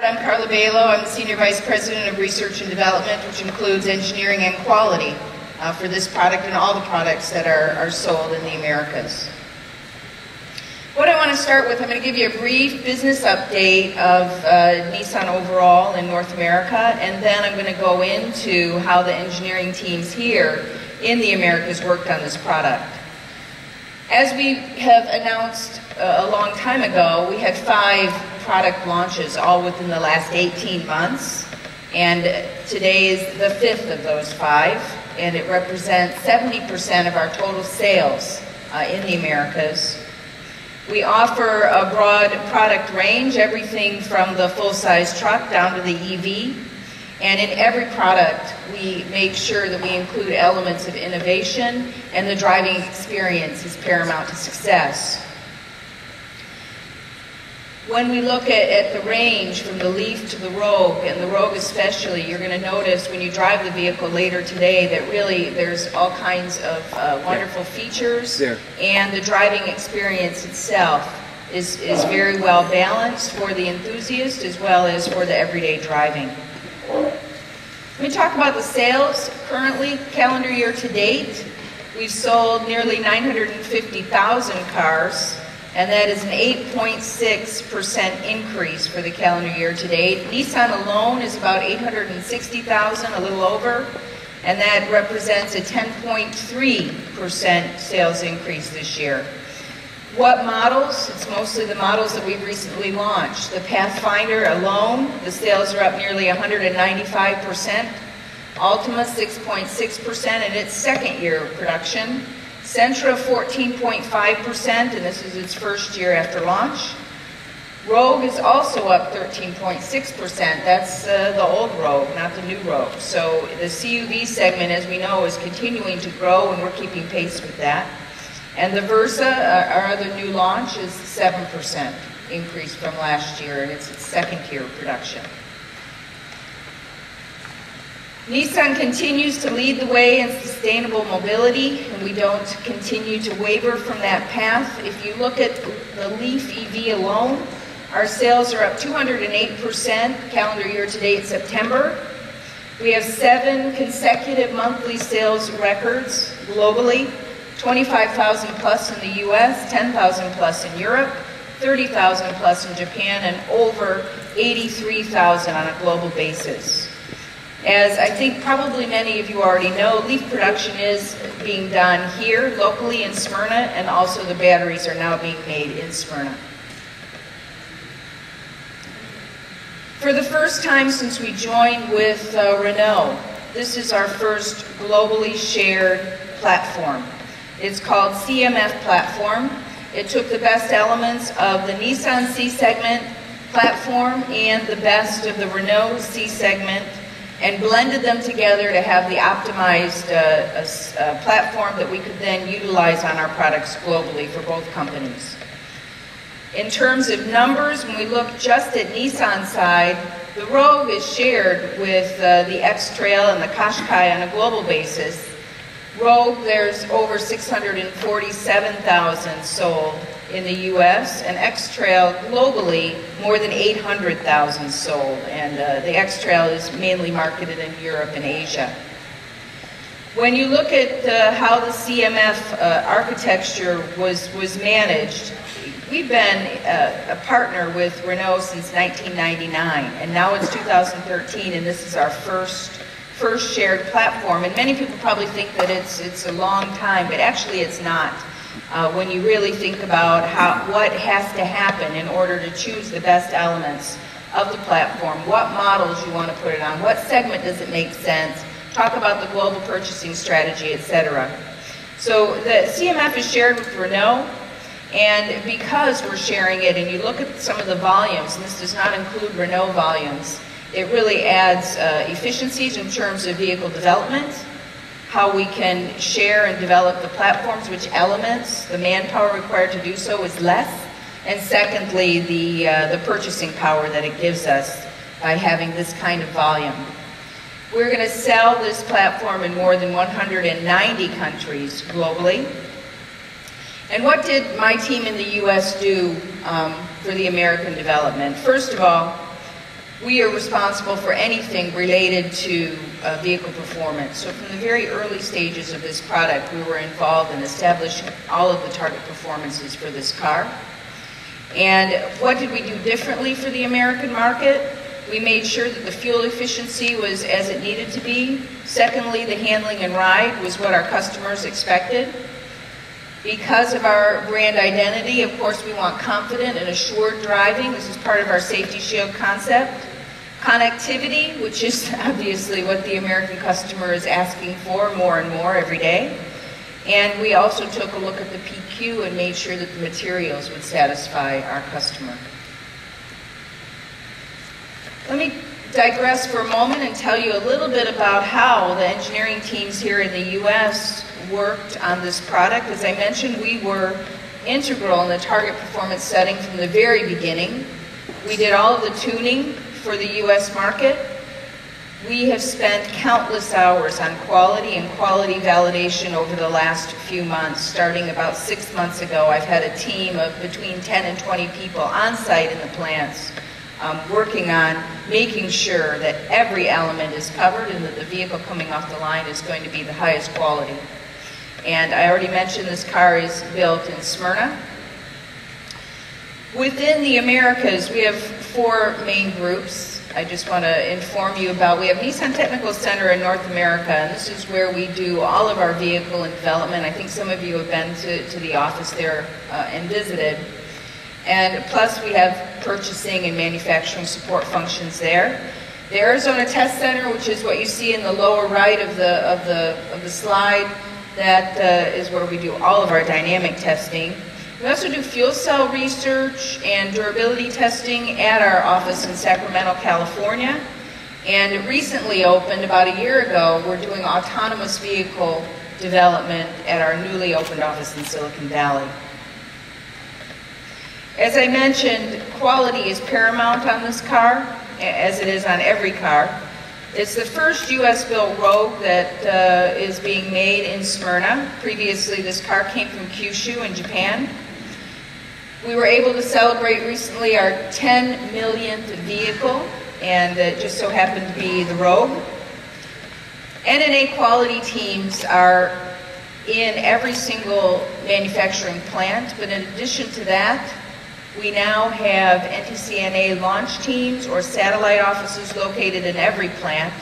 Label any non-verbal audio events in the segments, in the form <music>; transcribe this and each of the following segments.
I'm Carla Bailo. I'm Senior Vice President of Research and Development, which includes engineering and quality uh, for this product and all the products that are, are sold in the Americas. What I want to start with, I'm going to give you a brief business update of uh, Nissan overall in North America, and then I'm going to go into how the engineering teams here in the Americas worked on this product. As we have announced uh, a long time ago, we had five product launches all within the last 18 months, and today is the fifth of those five, and it represents 70% of our total sales uh, in the Americas. We offer a broad product range, everything from the full-size truck down to the EV. And in every product, we make sure that we include elements of innovation and the driving experience is paramount to success. When we look at, at, the range from the Leaf to the Rogue, and the Rogue especially, you're going to notice when you drive the vehicle later today that really there's all kinds of uh, wonderful features, there. and the driving experience itself is, is very well balanced for the enthusiast as well as for the everyday driving. Let me talk about the sales. Currently, calendar year to date, we've sold nearly 950,000 cars and that is an 8.6% increase for the calendar year to date. Nissan alone is about 860,000, a little over, and that represents a 10.3% sales increase this year. What models? It's mostly the models that we've recently launched. The Pathfinder alone, the sales are up nearly 195%. Altima 6.6% in its second year of production. Sentra 14.5%, and this is its first year after launch. Rogue is also up 13.6%. That's uh, the old Rogue, not the new Rogue. So the CUV segment, as we know, is continuing to grow, and we're keeping pace with that. And the Versa, uh, our other new launch, is 7% increase from last year, and it's its second year of production. Nissan continues to lead the way in sustainable mobility, and we don't continue to waver from that path. If you look at the Leaf EV alone, our sales are up 208% calendar year to date September. We have seven consecutive monthly sales records globally, 25,000 plus in the US, 10,000 plus in Europe, 30,000 plus in Japan, and over 83,000 on a global basis. As I think probably many of you already know, leaf production is being done here locally in Smyrna, and also the batteries are now being made in Smyrna. For the first time since we joined with uh, Renault, this is our first globally shared platform. It's called CMF Platform. It took the best elements of the Nissan C segment platform and the best of the Renault C segment and blended them together to have the optimized uh, uh, platform that we could then utilize on our products globally for both companies. In terms of numbers, when we look just at Nissan side, the Rogue is shared with uh, the X-Trail and the Qashqai on a global basis. Rogue, there's over 647,000 sold in the U.S. and X-Trail globally more than 800,000 sold, and uh, the X-Trail is mainly marketed in Europe and Asia. When you look at uh, how the CMF uh, architecture was, was managed, we've been uh, a partner with Renault since 1999, and now it's 2013, and this is our first first shared platform. And many people probably think that it's it's a long time, but actually it's not uh, when you really think about how, what has to happen in order to choose the best elements of the platform, what models you want to put it on, what segment does it make sense, talk about the global purchasing strategy, etc. So the CMF is shared with Renault, and because we're sharing it, and you look at some of the volumes, and this does not include Renault volumes, it really adds uh, efficiencies in terms of vehicle development, how we can share and develop the platforms, which elements, the manpower required to do so is less, and secondly, the, uh, the purchasing power that it gives us by having this kind of volume. We're going to sell this platform in more than 190 countries globally. And what did my team in the U.S. do um, for the American development. First of all, we are responsible for anything related to uh, vehicle performance. So from the very early stages of this product, we were involved in establishing all of the target performances for this car. And what did we do differently for the American market? We made sure that the fuel efficiency was as it needed to be. Secondly, the handling and ride was what our customers expected. Because of our brand identity, of course, we want confident and assured driving. This is part of our safety shield concept. Connectivity, which is <laughs> obviously what the American customer is asking for more and more every day. And we also took a look at the PQ and made sure that the materials would satisfy our customer. Let me digress for a moment and tell you a little bit about how the engineering teams here in the U.S. worked on this product. As I mentioned, we were integral in the target performance setting from the very beginning. We did all of the tuning for the U.S. market. We have spent countless hours on quality and quality validation over the last few months. Starting about six months ago, I've had a team of between 10 and 20 people on site in the plants um, working on making sure that every element is covered and that the vehicle coming off the line is going to be the highest quality. And I already mentioned this car is built in Smyrna, Within the Americas, we have four main groups. I just want to inform you about, we have Nissan Technical Center in North America, and this is where we do all of our vehicle and development. I think some of you have been to, to the office there uh, and visited. And plus we have purchasing and manufacturing support functions there. The Arizona Test Center, which is what you see in the lower right of the, of the, of the slide, that uh, is where we do all of our dynamic testing. We also do fuel cell research and durability testing at our office in Sacramento, California. And recently opened, about a year ago, we're doing autonomous vehicle development at our newly opened office in Silicon Valley. As I mentioned, quality is paramount on this car, as it is on every car. It's the first U.S. built Rogue that uh, is being made in Smyrna. Previously, this car came from Kyushu in Japan. We were able to celebrate recently our 10 millionth vehicle, and it just so happened to be the Rogue. NNA quality teams are in every single manufacturing plant, but in addition to that, we now have NTCNA launch teams or satellite offices located in every plant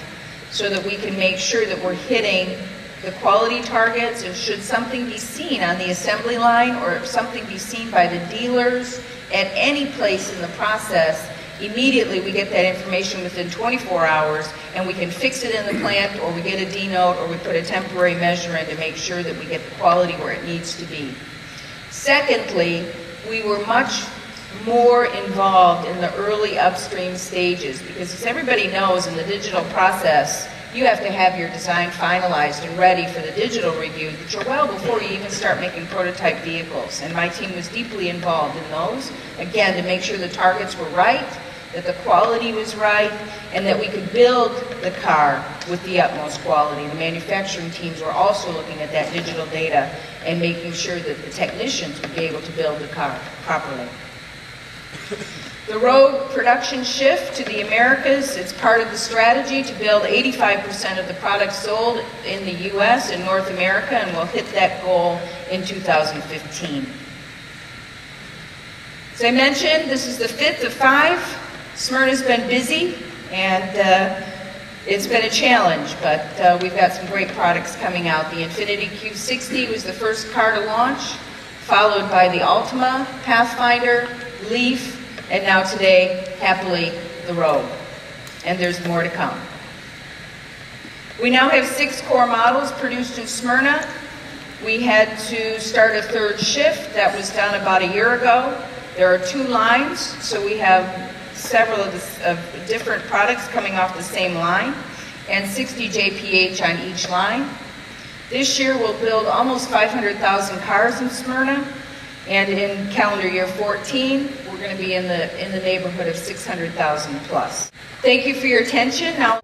so that we can make sure that we're hitting the quality targets, and should something be seen on the assembly line or if something be seen by the dealers at any place in the process, immediately we get that information within 24 hours and we can fix it in the plant or we get a D-note or we put a temporary measure in to make sure that we get the quality where it needs to be. Secondly, we were much more involved in the early upstream stages because as everybody knows in the digital process, you have to have your design finalized and ready for the digital review well before you even start making prototype vehicles. And my team was deeply involved in those, again, to make sure the targets were right, that the quality was right, and that we could build the car with the utmost quality. The manufacturing teams were also looking at that digital data and making sure that the technicians would be able to build the car properly. The Rogue production shift to the Americas, it's part of the strategy to build 85% of the products sold in the U.S. and North America, and we'll hit that goal in 2015. As I mentioned, this is the fifth of five. Smyrna's been busy, and uh, it's been a challenge, but uh, we've got some great products coming out. The Infiniti Q60 was the first car to launch, followed by the Altima, Pathfinder, Leaf, and now today, happily, the Rogue. And there's more to come. We now have six core models produced in Smyrna. We had to start a third shift. That was done about a year ago. There are two lines, so we have several of, the, of different products coming off the same line, and 60 JPH on each line. This year we'll build almost 500,000 cars in Smyrna, and in calendar year 14, we're going to be in the, in the neighborhood of 600,000 plus. Thank you for your attention. Now.